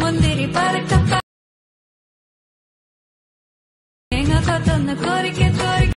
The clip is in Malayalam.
മുന്തിരി പറക്ക തേങ്ങ കൊത്തൊന്ന് കോരിക്ക കോരി